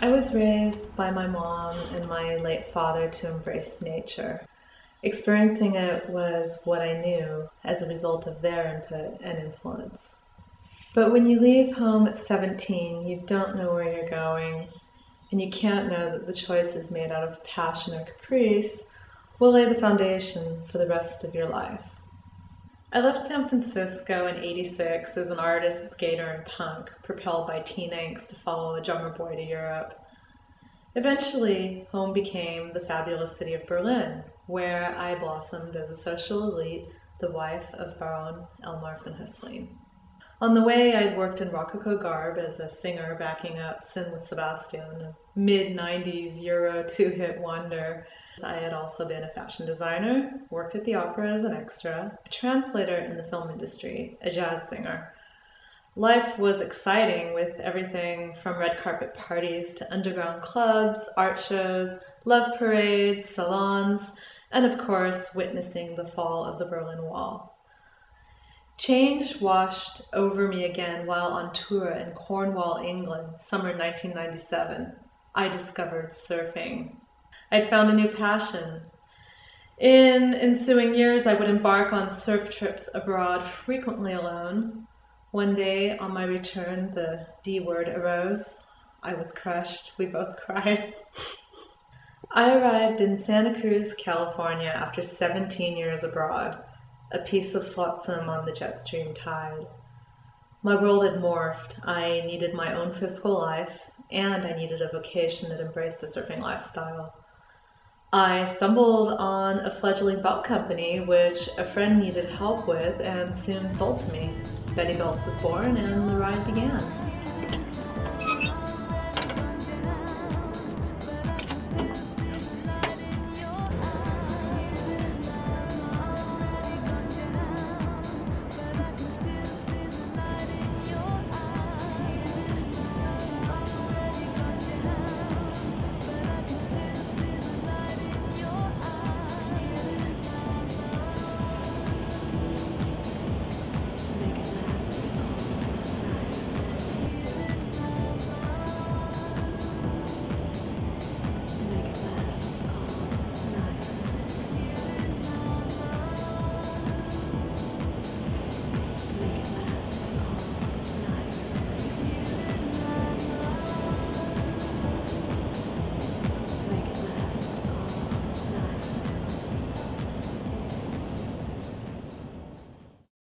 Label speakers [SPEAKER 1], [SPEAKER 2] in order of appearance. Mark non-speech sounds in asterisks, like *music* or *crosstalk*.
[SPEAKER 1] I was raised by my mom and my late father to embrace nature. Experiencing it was what I knew as a result of their input and influence. But when you leave home at 17, you don't know where you're going, and you can't know that the choices made out of passion or caprice will lay the foundation for the rest of your life. I left San Francisco in 86 as an artist, skater, and punk, propelled by teen angst to follow a drummer boy to Europe. Eventually, home became the fabulous city of Berlin, where I blossomed as a social elite, the wife of Baron Elmar von Hoesslin. On the way, I'd worked in Rococo garb as a singer backing up Sin with Sebastian, a mid 90s Euro two hit wonder. I had also been a fashion designer, worked at the opera as an extra, a translator in the film industry, a jazz singer. Life was exciting with everything from red carpet parties to underground clubs, art shows, love parades, salons, and of course, witnessing the fall of the Berlin Wall. Change washed over me again while on tour in Cornwall, England, summer 1997. I discovered surfing. I'd found a new passion. In ensuing years, I would embark on surf trips abroad, frequently alone. One day, on my return, the D word arose. I was crushed. We both *laughs* cried. I arrived in Santa Cruz, California after 17 years abroad a piece of flotsam on the jet stream tide. My world had morphed. I needed my own physical life, and I needed a vocation that embraced a surfing lifestyle. I stumbled on a fledgling belt company which a friend needed help with and soon sold to me. Betty Belts was born and the ride began.